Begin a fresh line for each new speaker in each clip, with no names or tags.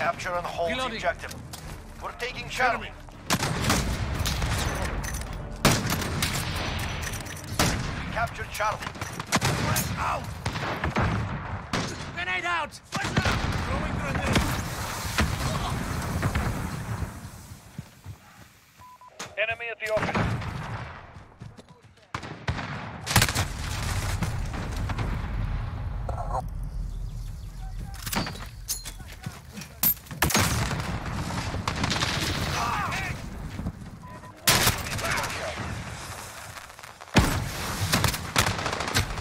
Capture and hold the
Reloading.
objective. We're taking Charlie. Capture Charlie. out!
Grenade out!
Throwing grenade.
Enemy at the office.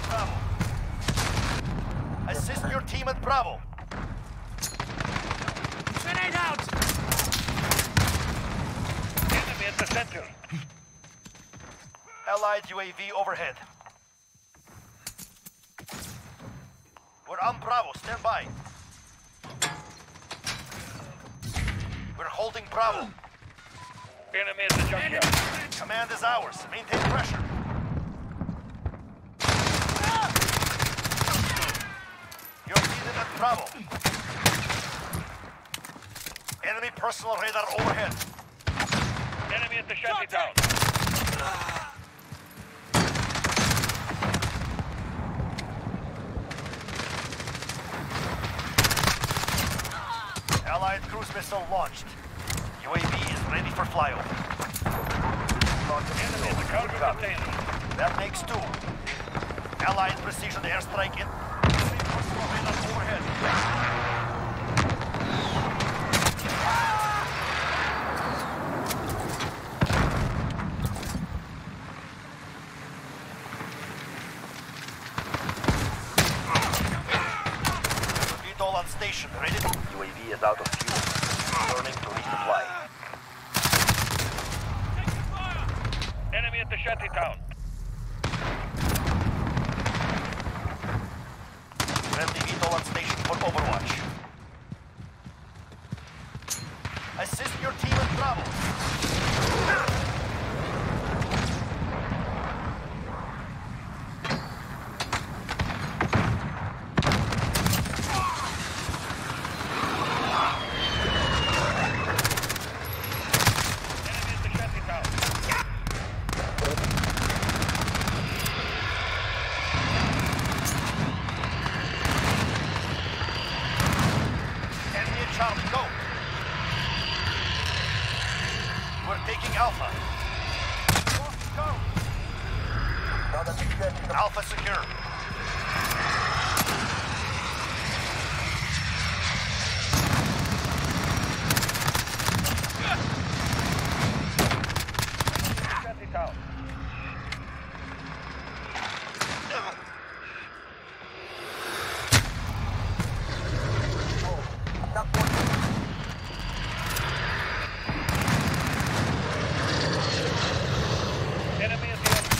Bravo. Assist your team at Bravo.
Grenade out!
Enemy at the center.
Allied UAV overhead. We're on Bravo. Stand by. We're holding Bravo.
Enemy at the junkyard.
Command is ours. Maintain pressure. You're needed at Bravo. Enemy personal radar overhead.
Enemy at the shanty town.
Allied cruise missile launched. UAV is ready for flyover.
Enemy the cargo container.
That makes two. Allied precision airstrike in. Overhead. VTOL on station. Ready? UAV is out of fuel. Turning to resupply.
The shanty town.
Friendly VTOL on station for Overwatch. Assist your team at Bravo.
Enemy at the shanty town.
Enemy at Charlie, go. We're taking Alpha. Go. Alpha secure.
Shanty town. Enemy at the office.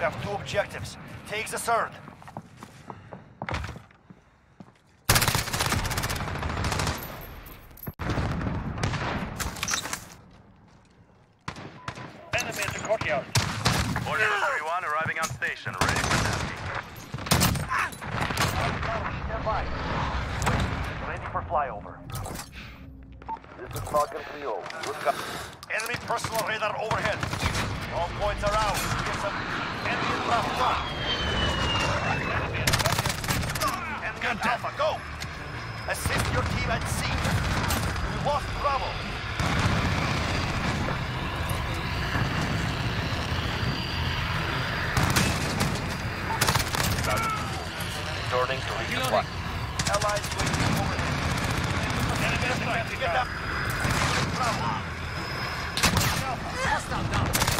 We have two objectives. Take the third.
Enemy at the courtyard.
Order 31 arriving on station, ready for tasking.
Stand by. Ready for flyover. This is Falcon 3 Good cop. Enemy personal radar overhead. All points are out. Get some enemy in Bravo. Go.
Enemy at the courtyard.
Enemy at Alpha. Go. Assist your team at sea. We lost Bravo. Turning to resupply. Allies waiting overhead.
Enemy at the shanty
Get up. Bravo.
Hostile down.
Control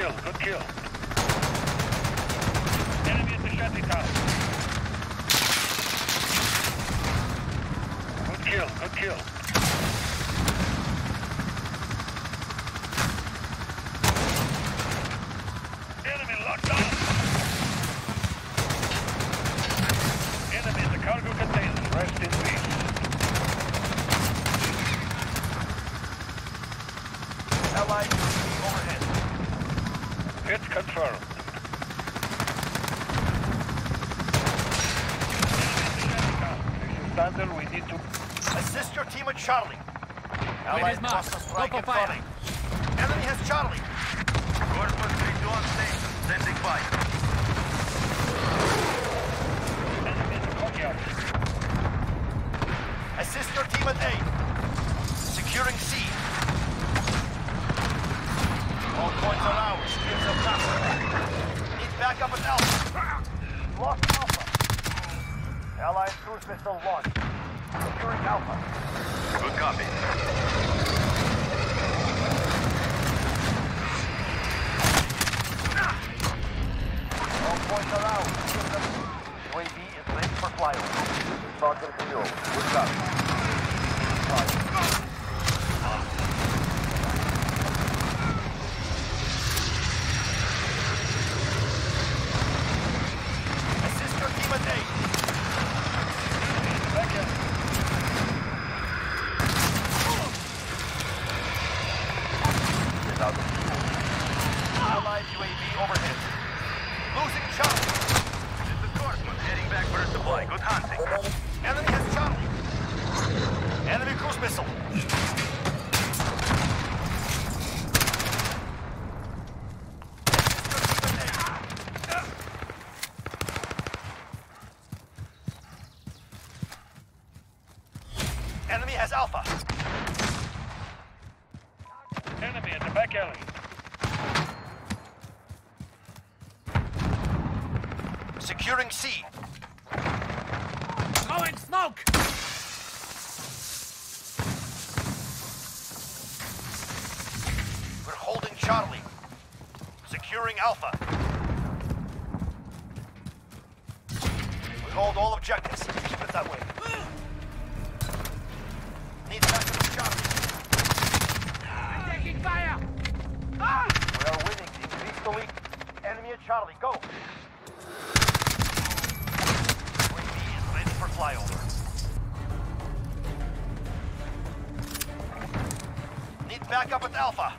kill, good kill.
Enemy at the
shanty tower. Good
kill, good kill. Enemy locked down. Thunder, we need to...
Assist your team at Charlie. Allied cluster strike
for
incoming. Enemy has Charlie.
Corpus 3-2 on station. Sending fire.
Enemy in the courtyard.
Assist your team at A. Securing C. All points are ours. Gives up nothing. Need backup at Alpha. Lost Alpha. Allied cruise missile launched. Securing Alpha.
Good copy.
All points are them. UAV is ready for flyover. 3 Good copy. Fire. Assist your team at A. Without the fuel. Allied UAV overhead. Losing Charlie.
This is Corpus heading back for a supply. Good hunting.
Enemy has Charlie. Enemy cruise missile. Enemy has Alpha.
Enemy in the back alley.
Securing C.
Throwing smoke!
Securing Alpha. We hold all objectives. Keep it that way. Need backup of Charlie.
Taking fire!
We are winning. Increase the lead. Enemy at Charlie. Go. UAV is ready for flyover. Need backup at Alpha.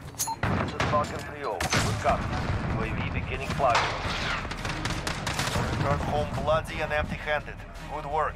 This is Falcon 3 Good copy. UAV beginning flyover. Return home bloody and empty-handed. Good work.